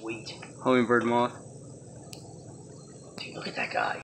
Sweet. Hummingbird moth. Dude, look at that guy.